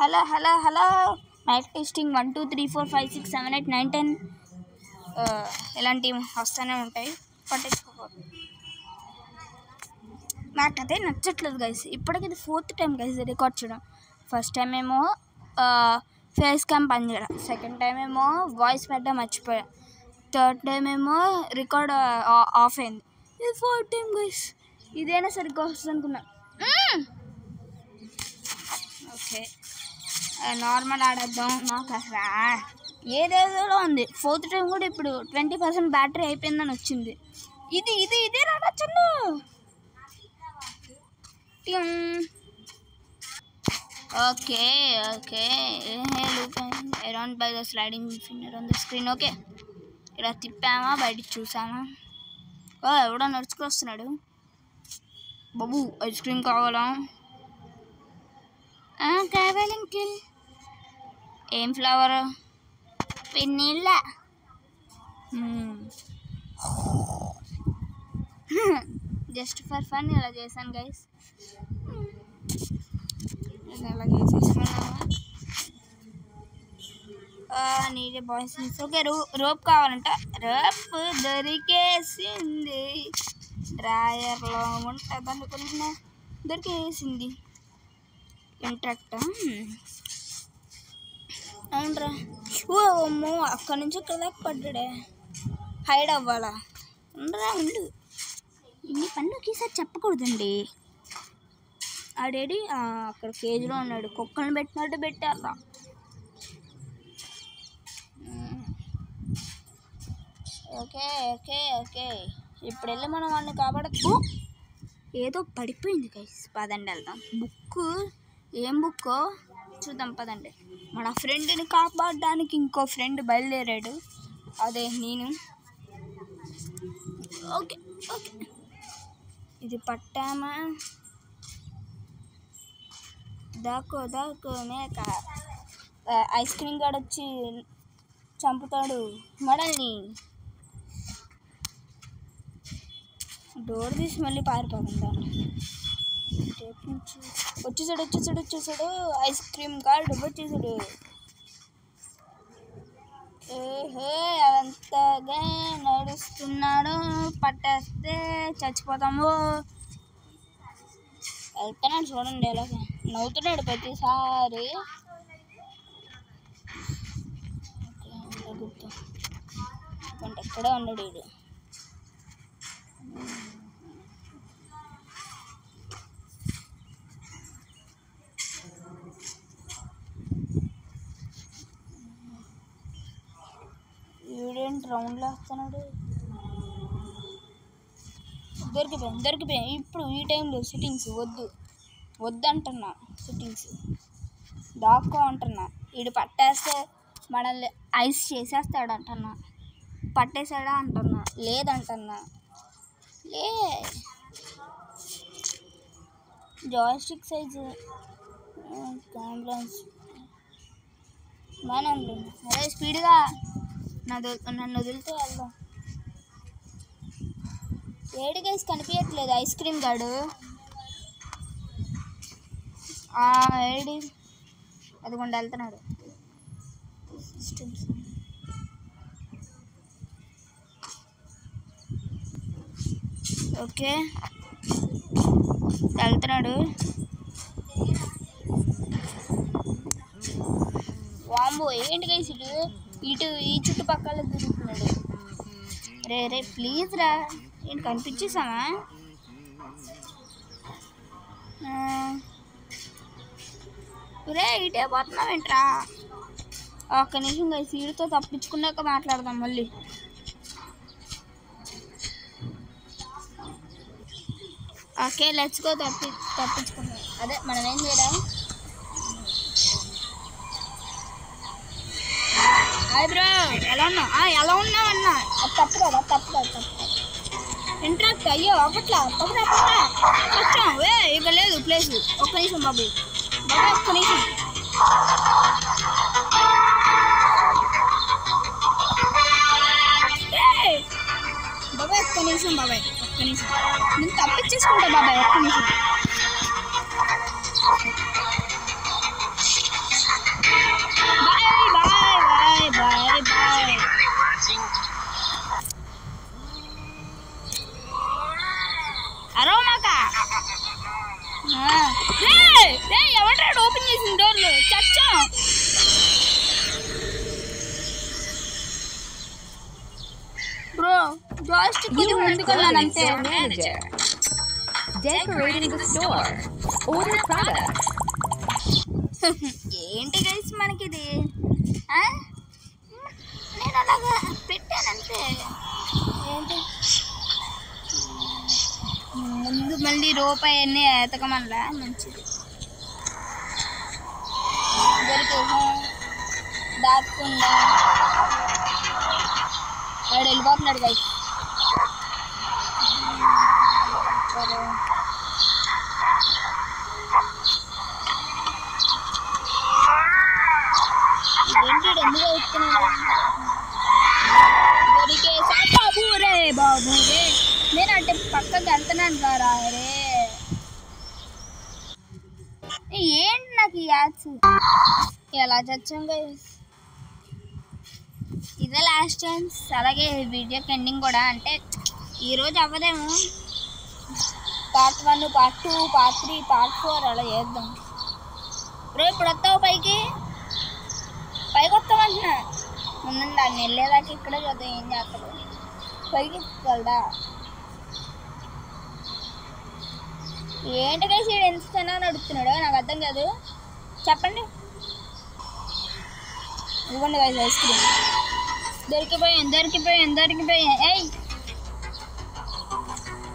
Hello hello hello. Mike testing one two three four five six seven eight nine ten. ఇలాంటివి వస్తూనే ఉంటాయి. పట్టించుకోకూడదు నాకు అదే నచ్చట్లేదు గైస్ ఇప్పటికి ఇది ఫోర్త్ టైం గైస్ రికార్డ్ చేయడం ఫస్ట్ టైం ఏమో ఫేస్ క్యామ్ పనిచేయడం సెకండ్ టైం ఏమో వాయిస్ పెట్టడం మర్చిపోయా. థర్డ్ టైం ఏమో రికార్డ్ ఆఫ్ అయింది. ఇది ఫోర్త్ టైం గైస్ ఇదైనా సరిగ్గా వస్తుంది అనుకున్నా ఓకే. నార్మల్ ఆడేద్దాం. నాకు? అసలు ఏదేదో ఉంది. ఫోర్త్ టైం కూడా ఇప్పుడు ట్వంటీ పర్సెంట్ బ్యాటరీ అయిపోయిందని వచ్చింది. ఇది ఇది ఇదే రాడొచ్చింది okay okay. Around by the sliding finger on the screen okay. ఇలా తిప్పామా? బయటికి చూసామా? ఓ ఎవడో నడుచుకు వస్తున్నాడు. బాబు ఐస్ క్రీమ్ కావాలా? ఆ, కావాలి అంకిల్ ఏం ఫ్లవర్? వెన్నీళ్ళ జస్ట్ ఫర్ ఫన్ ఇలా చేశాను గైస్. ఇలా చేసేసుకున్నాము బాయ్స్ ఓకే రో రోప్ కావాలంట. రోప్ దొరికేసింది. డ్రాయర్లో ఉంటుంది అనుకున్నా దొరికేసింది. ఇంట్రాక్ట్? అవునరా ఓ అమ్మో అక్కడి నుంచి ఇక్కడ దాకా పడ్డాడే. హైడ్ అవ్వాలా? ఉండరా ఉండు. ఇన్ని పనులు ఒకేసారి చెప్పకూడదండి. ఆడేడి అక్కడ కేజీలో ఉన్నాడు. కుక్కను పెట్టినట్టు పెట్టారా ఓకే ఓకే ఓకే. ఇప్పుడు వెళ్ళి మనం వాడిని కాపాడచ్చు. ఏదో పడిపోయింది గైస్. పదండి వెళ్దాం. బుక్ ఏం బుక్కో? చూద్దాం పదండి. మన ఫ్రెండ్ని కాపాడడానికి ఇంకో ఫ్రెండ్ బయలుదేరాడు. అదే నేను. Okay okay. ఇది పట్టామా? దాకో దాకో మేక. ఐస్ క్రీమ్ గాడు వచ్చి చంపుతాడు మడల్ని డోర్ తీసి మళ్ళీ పారిపోకుండా వచ్చేసాడు వచ్చేసాడు వచ్చేసాడు. ఐస్ క్రీమ్ కార్డు వచ్చేసాడు. ఏహే అవంతగా నడుస్తున్నాడు. పట్టేస్తే చచ్చిపోతాము. వెళ్తున్నాడు చూడండి ఎలాగ. నవ్వుతున్నాడు ప్రతిసారి. గుర్తు ఎక్కడే ఉన్నాడు వీడు. రౌండ్లో వస్తున్నాడు. దొరికిపోయాం దొరికిపోయాం ఇప్పుడు ఈ టైంలో సిట్టింగ్స్ వద్దు. వద్దంటున్నా సిట్టింగ్స్ దాక్కో అంటున్నా. వీడు పట్టేస్తే మనల్ని ఐస్ చేసేస్తాడు అంటున్నా పట్టేసాడా అంటున్నా. లేదంటున్నా. లే. జాయిస్టిక్ సైజు కాంబ్లెన్స్ మనం అదే స్పీడ్గా నన్ను నన్ను వదిలితే వెళ్దాం ఏడు గైస్ కనిపించట్లేదు ఐస్ క్రీమ్ గాడు. ఏడి ఏడి. అదిగోండి వెళ్తున్నాడు. ఓకే. వెళ్తున్నాడు. వాంబో ఏంటి గైస్ ఇటు ఇటు ఈ చుట్టుపక్కల తిరుగుతున్నాడు. రే రే ప్లీజ్ రా. నేను కనిపించేసామా రే ఇటే పోతున్నావేంట్రా ఒక్క నిమిషం గైస్ వీడితో తప్పించుకున్నాక మాట్లాడదాం మళ్ళీ. ఓకే లెట్స్ గో తప్పి తప్పించుకున్నాం అదే మనం ఏం చేయడం హాయ్ బ్రో ఎలా ఉన్నావు? ఆ, ఎలా ఉన్నావు అన్న తప్పు కదా తప్పు కదా తప్పు ఇంట్రాక్ట్ అయ్యో అప్పట్లా అప్పట్లా అప్పట్లా వచ్చాం? ఏ ఇక లేదు ప్లేస్ ఒక్క నిమిషం బాబు. బాబు ఒక్క నిమిషం. బాబాయ్ ఒక్క నిమిషం బాబాయ్ ఒక్క నిమిషం. నేను తప్పించేసుకుంటా బాబాయ్ ఒక్క నిమిషం. Store manager. Decorating the store. Order products. ఏంటి గైస్ మనకి ఇది ఆ? నేను అలాగా పెట్టాను అంతే ఏంటి? ముందు మళ్ళీ రూపాయి అన్నీ ఎతకమల్లా మంచిది. దొరికేసాం దాక్కుండా వాడు వెళ్ళిపోతున్నాడు గైస్ సరే ఏంటి ఈడు ఎందుకు అవుతున్నాడు దొరికేసా బాబు రే బాబు రే నేను అంటే పక్కకి వెళ్తున్నాను కదా రే ఏంటి నాకు ఈ యాడ్స్? ఎలా చచ్చాం గైస్ ఇదే లాస్ట్ ఛాన్స్ అలాగే వీడియోకి ఎండింగ్ కూడా. అంటే ఈరోజు అవ్వదేమో. Part one part two part three part four అలా చేద్దాం. రేపు ఇప్పుడు వస్తావు పైకి? పైకి వస్తామంటున్నా. ముందు దాన్ని వెళ్ళేదాకా ఇక్కడే చూద్దాం ఏం చేస్తాడు పైకి వెళ్దా. ఏంటి కలిసి ఎంత అని అడుగుతున్నాడు నాకు అర్థం కాదు. చెప్పండి. ఇవ్వండి కలిసి ఐస్ క్రీమ్ దొరికిపోయాం దొరికిపోయాం దొరికిపోయాం. ఏయ్!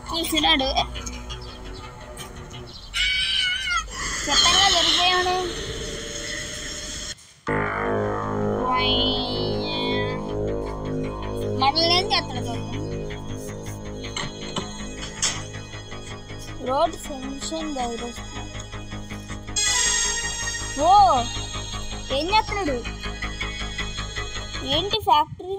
చూసినాడు. చెప్పంగా దొరికిపోయాను మనల్ని ఏం చేస్తాడు? రోడ్ ఫంక్షన్ ఓ ఏం చేస్తున్నాడు? ఏంటి ఫ్యాక్టరీ